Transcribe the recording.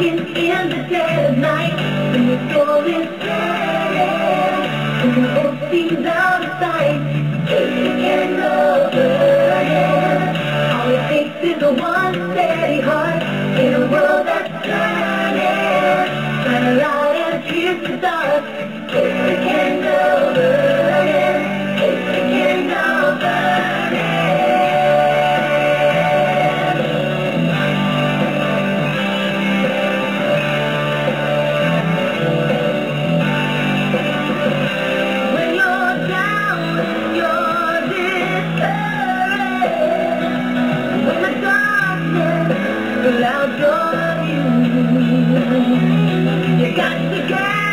walking in the dead of night. When the storm is turning When the hope seems out of sight It can overhead All it takes is a one steady heart In a world that's turning Turn around and pierce the dark. Yeah!